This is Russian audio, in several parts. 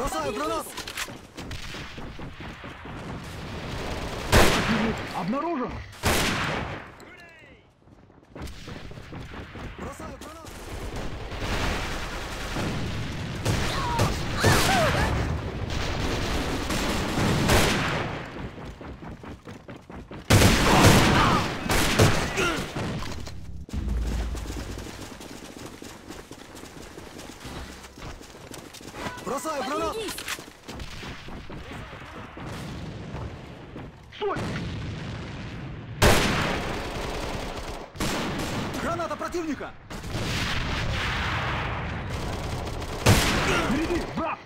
Бросаю гранату! Обнаружен! Бросаю гранат! Стой! Граната противника! Впереди! Брат!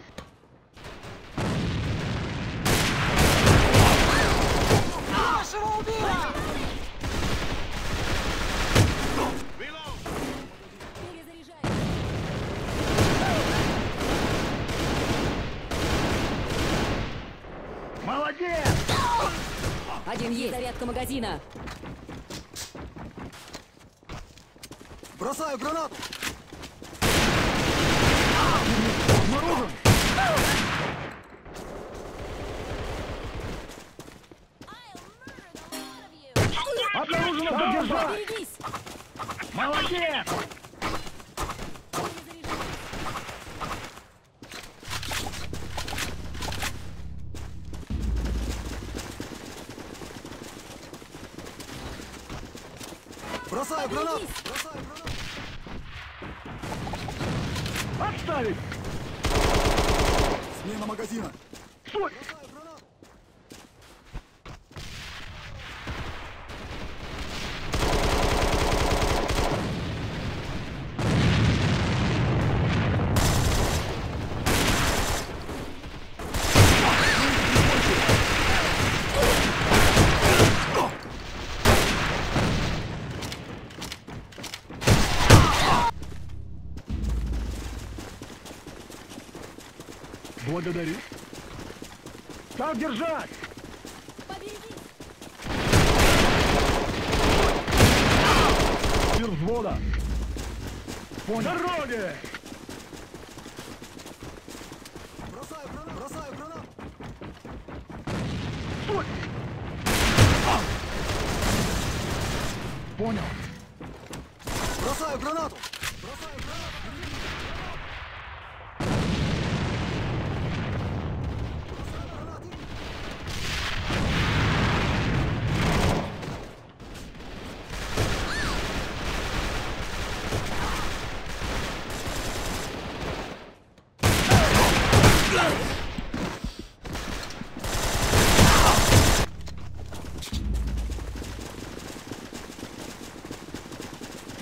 Молодец! Один есть. Зарядка магазина. Бросаю гранату. Обнаружен. Обнаружено задержать! Молодец! Бросаю гранат! Бросаю гранат! Отставить! Смена магазина! Стой! благодарю. Так держать! Командир взвода! Понял. Дороги! Бросаю гранату! Бросаю гранату! Стой! А! Понял. Бросаю гранату!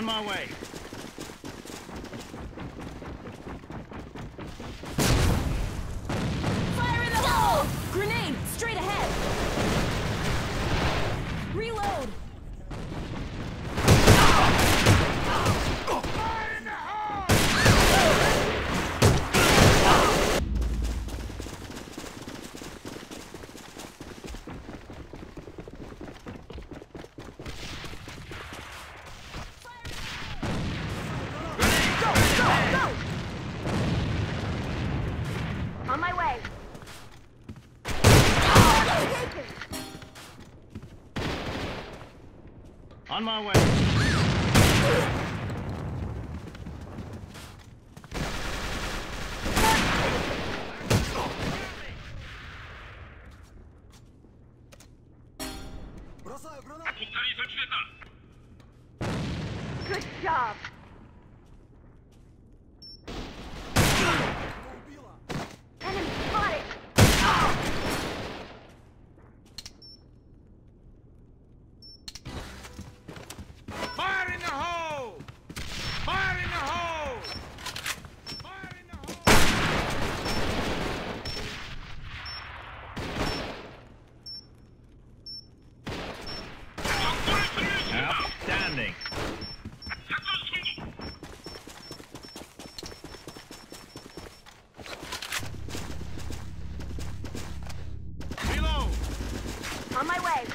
On my way. Fire in the hole! Grenade, straight ahead! Reload! On my way. my way.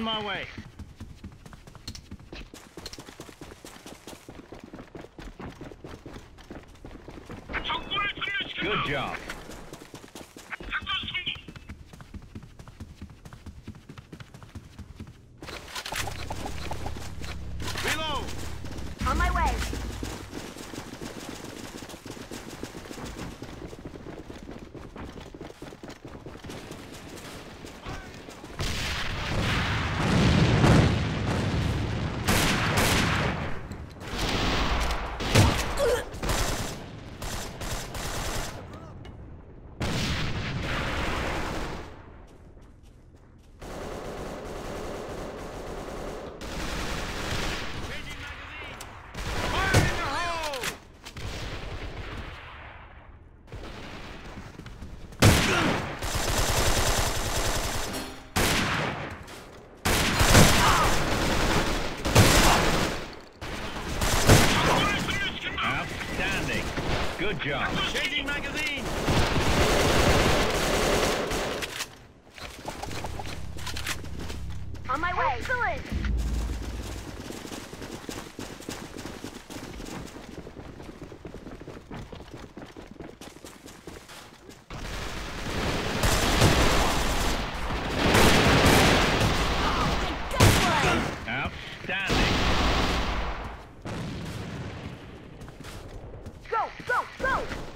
On my way. Good job. Good job. Changing magazine. On my way. Excellent. Go, go, Go!